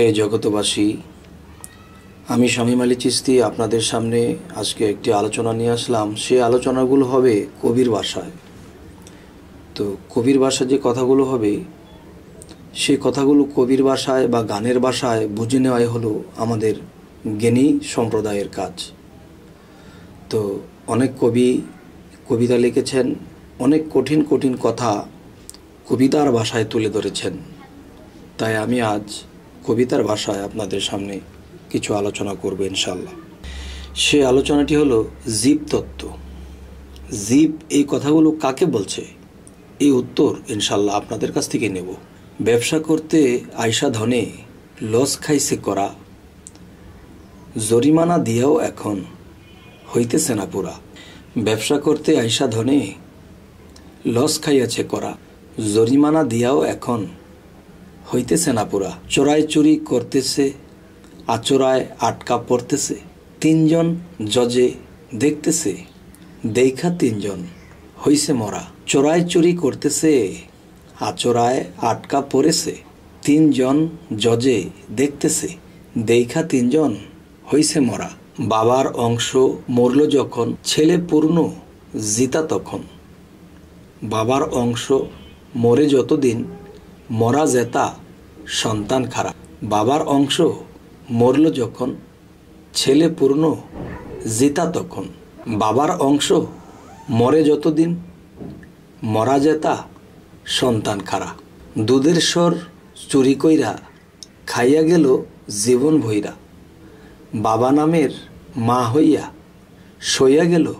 হে জগতবাসী আমি শামীম আলী চিস্তি আপনাদের সামনে আজকে একটি আলোচনা নিয়ে আসলাম। সে আলোচনাগুলো হবে কবির ভাষায়। তো কবির ভাষায় যে কথাগুলো হবে সেই কথাগুলো কবির ভাষায় বা গানের ভাষায় বুঝে নেওয়াই হলো আমাদের জ্ঞানী সম্প্রদায়ের কাজ। তো অনেক কবি কবিতা লিখেছেন, অনেক কঠিন কঠিন কথা কবিতার ভাষায় তুলে ধরেছেন। তাই আমি আজ কবিতার ভাষায় আপনাদের সামনে কিছু আলোচনা করব ইনশাল্লাহ সে আলোচনাটি হলো জীব তত্ত্ব। জীব এই কথাগুলো কাকে বলছে? এই উত্তর ইনশাল্লাহ আপনাদের কাছ থেকে নেব। ব্যবসা করতে আয়সা ধনে লস খাইছে করা, জরিমানা দিয়াও এখন হইতেছে না পুরা। ব্যবসা করতে আয়সা ধনে লস খাইয়াছে করা, জরিমানা দিয়াও এখন হইতেছে না পুরা। চোরাই চুরি করতেছে, আচোরায় আটকা পড়তেছে। তিনজন জজে দেখতেছে, দেখা তিনজন হইছে মরা। চোরাই চুরি করতেছে, আচোরায় আটকা পড়েছে। তিনজন জজে দেখতেছে, দেখা তিনজন হইছে মরা। বাবার অংশ মরল যখন, ছেলে পূর্ণ জিতা তখন। বাবার অংশ মরে যতদিন, মরা জেতা সন্তান খারাপ। বাবার অংশ মরল যখন, ছেলে পূর্ণ, জিতা তখন। বাবার অংশ মরে যতদিন, মরা জেতা, সন্তান খারা দুধের স্বর চুরি কইরা খাইয়া গেল জীবন ভৈরা বাবা নামের মা হইয়া সইয়া গেল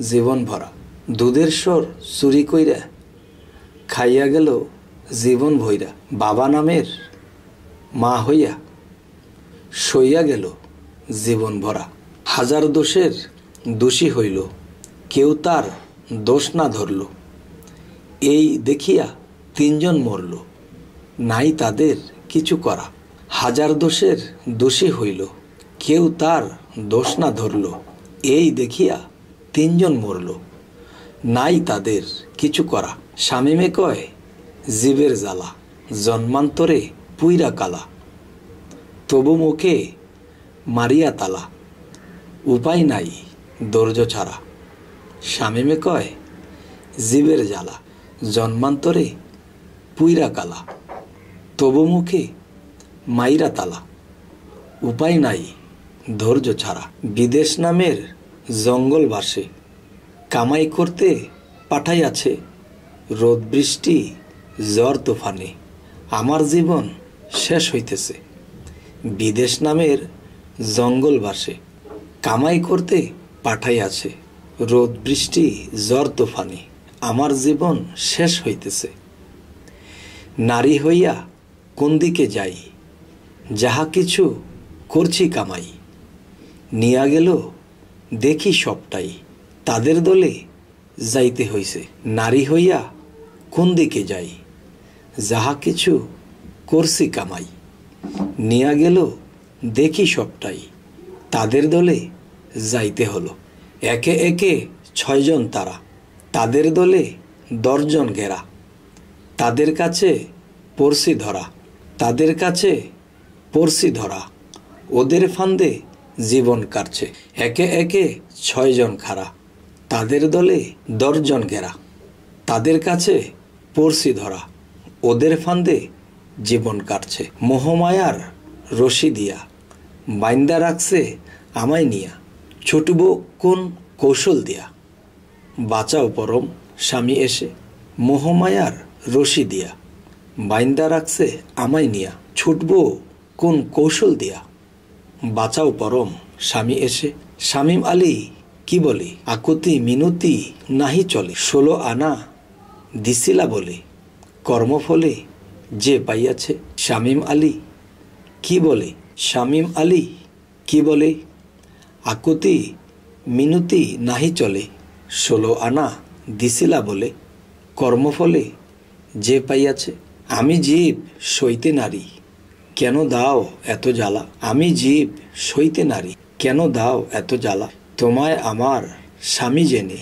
জীবন ভরা। দুধের স্বর চুরি কইরা খাইয়া গেল জীবন ভৈরা বাবা নামের মা হইয়া সইয়া গেল জীবন ভরা। হাজার দোষের দোষী হইল, কেউ তার দোষ না ধরল। এই দেখিয়া তিনজন মরল, নাই তাদের কিছু করা। হাজার দোষের দোষী হইল, কেউ তার দোষ না ধরল। এই দেখিয়া তিনজন মরল, নাই তাদের কিছু করা। স্বামীমে কয়, জীবের জ্বালা, জন্মান্তরে পুইরা কালা। তবু মুখে মারিয়া তালা। উপায় নাই দর্জ ছাড়া। স্বামীমে কয়, জীবের জ্বালা, জন্মান্তরে পুইরা কালা। তবু মুখে মাইরা তালা। উপায় নাই ধৈর্য ছাড়া। বিদেশ নামের জঙ্গল বাসে। কামাই করতে পাঠাই আছে রোদ বৃষ্টি, জ্বর তুফানে। আমার জীবন শেষ হইতেছে। বিদেশ নামের জঙ্গল বাসে কামাই করতে পাঠাইয়াছে। রোদ, বৃষ্টি, জ্বর, তুফানে, আমার জীবন শেষ হইতেছে। নারী হইয়া কোন দিকে যাই? যাহা কিছু করছি কামাই। নিয়া গেল, দেখি সবটাই। তাদের দলে যাইতে হইছে। নারী হইয়া কোন দিকে যাই? যাহা কিছু করছি কামাই। নিয়া গেল, দেখি সবটাই। তাদের দলে যাইতে হলো। একে একে ছয়জন তারা, তাদের দলে দশজন ঘেরা। তাদের কাছে পড়শি ধরা, তাদের কাছে পড়শি ধরা। ওদের ফান্দে জীবন কাটছে। একে একে ছয়জন খারা, তাদের দলে দশজন ঘেরা। তাদের কাছে পড়শি ধরা, ওদের ফান্দে জীবন কাটছে। মোহমায়ার রশি দিয়া, বাইন্দা রাখছে আমায় নিয়া। ছুটব কোন কৌশল দিয়া? বাঁচাও পরম স্বামী এসে, মোহমায়ার রশি দিয়া। বাইন্দা রাখছে আমায় নিয়া। ছুটব কোন কৌশল দিয়া? বাঁচাও পরম স্বামী এসে, শামীম আলী কি বলে? আকুতি মিনতি নাহি চলে। ষোলো আনা দিছিলা বলে, কর্মফলে যে পাইয়াছে শামীম আলী। কি বলে? শামীম আলী? কি বলে? আকুতি, মিনতি নাহি চলে। ষোলো আনা, দিছিলা বলে। কর্মফলে, যে পাইয়াছে আমি জীব, সইতে নারী। কেন দাও এত জ্বালা? আমি জীব, সইতে নারী। কেন দাও এত জ্বালা? তোমায় আমার স্বামী জেনে।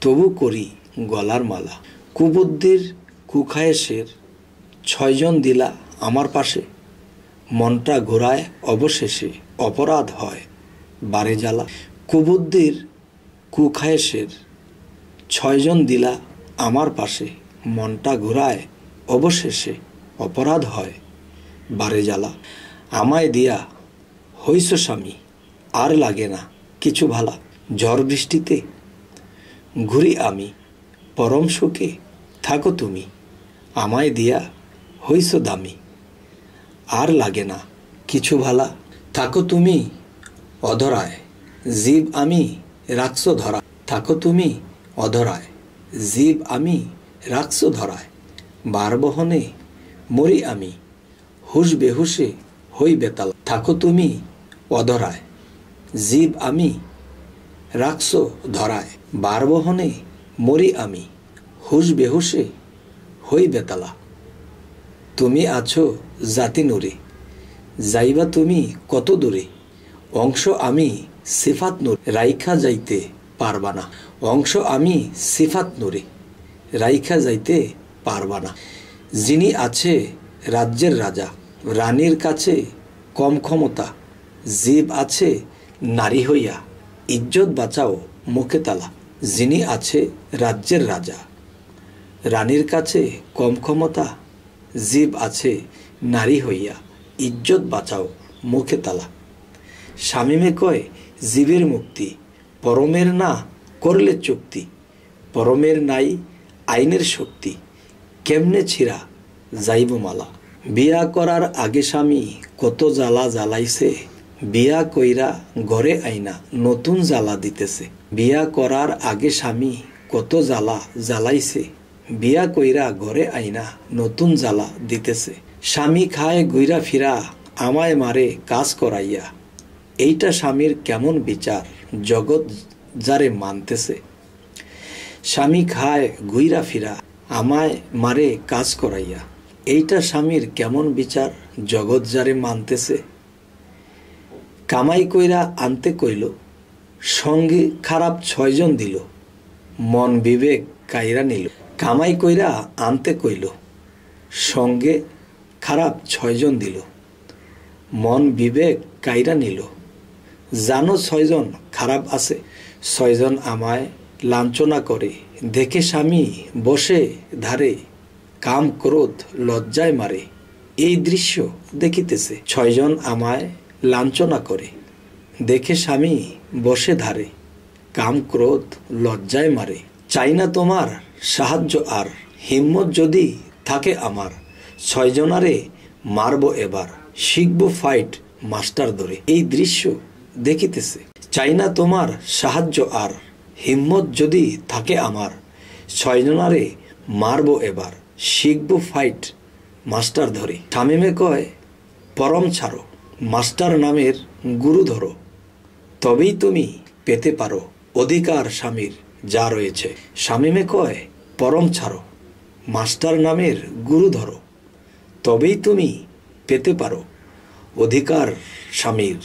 তবু করি গলার মালা। কুবুদ্ধির কুখায়েশের ছয়জন দিলা আমার পাশে। মনটা ঘোরায় অবশেষে অপরাধ হয় বারে জ্বালা। কুবুদ্দির কুখায়েশের ছয়জন দিলা আমার পাশে। মনটা ঘোরায় অবশেষে অপরাধ হয় বারে জ্বালা। আমায় দিয়া হইস স্বামী, আর লাগে না কিছু ভালা। ঝড় বৃষ্টিতে ঘুরি আমি, পরম সুখে থাকো তুমি। আমায় দিয়া হইস দামি। আর লাগে না কিছু ভালা। থাকো তুমি অধরায়, জীব আমি রাখছ ধরা থাকো তুমি অধরায়, জীব আমি রাখছ ধরায়। বার বহনে মরি আমি, হুশ বেহুশে হই বেতাল থাকো তুমি অধরায়, জীব আমি রাখছ ধরায়। বার বহনে মরি আমি, হুশ বেহুশে হই বেতালা তুমি আছো জাতি নুরে। যাইবা তুমি কত দূরে। অংশ আমি সিফাত নূর। রাইখা যাইতে পারবা না। অংশ আমি সিফাত নূরে। রাইখা যাইতে পারবা না। যিনি আছে রাজ্যের রাজা, রানীর কাছে কম ক্ষমতা। জীব আছে নারী হইয়া, ইজ্জত বাঁচাও মুখে তালা। যিনি আছে রাজ্যের রাজা, রানীর কাছে কম ক্ষমতা জীব আছে, নারী হইয়া ইজ্জত বাঁচাও মুখে তালা। স্বামীমে কয়, জীবের মুক্তি, পরমের না করলে চুক্তি। পরমের নাই, আইনের শক্তি। কেমনে ছিড়া যাইব মালা। বিয়া করার আগে স্বামী কত জ্বালা জ্বালাইছে। বিয়া কইরা ঘরে আইনা নতুন জ্বালা দিতেছে। বিয়া করার আগে স্বামী কত জ্বালা জ্বালাইছে। বিয়া কইরা ঘরে আইনা, নতুন জ্বালা দিতেছে। স্বামী খায় গুইরা ফিরা, আমায় মারে কাজ করাইয়া। এইটা স্বামীর কেমন বিচার, জগৎ যারে মানতেছে। স্বামী খায় গুইরা ফিরা, আমায় মারে কাজ করাইয়া। এইটা স্বামীর কেমন বিচার, জগৎ যারে মানতেছে। কামাই কইরা আনতে কইল, সঙ্গে খারাপ ছয়জন দিল, মন বিবেক কাইরা নিল। কামাই কইরা আনতে কইল। সঙ্গে খারাপ ছয়জন দিল। মন বিবেক কাইরা নিল। জানো ছয়জন খারাপ আছে। ছয়জন আমায় লাঞ্ছনা করে। দেখে স্বামী বসে ধারে কাম ক্রোধ লজ্জায় মারে। এই দৃশ্য দেখিতেছে। ছয়জন আমায় লাঞ্ছনা করে। দেখে স্বামী বসে ধারে কাম ক্রোধ লজ্জায় মারে। চাই না তোমার সাহায্য আর হিম্মত যদি থাকে আমার, ছয়জনারে মারব এবার, শিখব ফাইট মাস্টার ধরে। এই দৃশ্য দেখিতেছে। চাই না তোমার সাহায্য আর হিম্মত যদি থাকে আমার, ছয়জনারে মারব এবার, শিখব ফাইট মাস্টার ধরে। থামিমে কয়, পরম ছাড়ো, মাস্টার নামের গুরু ধরো। তবেই তুমি পেতে পারো অধিকার স্বামীর যা রয়েছে। স্বামীমে কয় পরম ছাড়ো, মাস্টার নামের গুরু ধরো, তবেই তুমি পেতে পারো অধিকার স্বামীর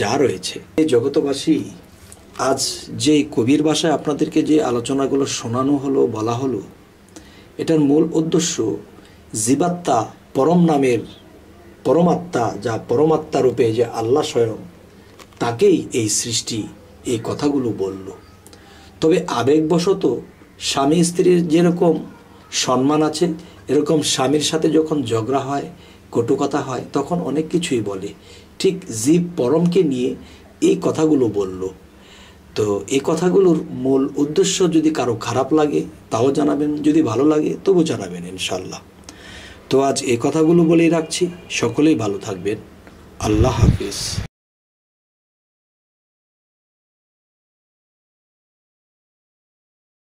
যা রয়েছে। এই জগতবাসী, আজ যে কবির ভাষায় আপনাদেরকে যে আলোচনাগুলো শোনানো হলো, বলা হলো, এটার মূল উদ্দেশ্য জীবাত্মা পরম নামের পরমাত্মা, যা পরমাত্মা রূপে যে আল্লাহ স্বয়ং, তাকেই এই সৃষ্টি এই কথাগুলো বলল। তবে আবেগবশত স্বামী স্ত্রীর যেরকম সম্মান আছে, এরকম স্বামীর সাথে যখন ঝগড়া হয় কটুকথা হয়, তখন অনেক কিছুই বলে। ঠিক জীব পরমকে নিয়ে এই কথাগুলো বলল। তো এই কথাগুলোর মূল উদ্দেশ্য যদি কারও খারাপ লাগে, তাও জানাবেন, যদি ভালো লাগে, তবু জানাবেন ইনশাল্লাহ তো আজ এই কথাগুলো বলেই রাখছি। সকলেই ভালো থাকবেন। আল্লাহ হাফিজ।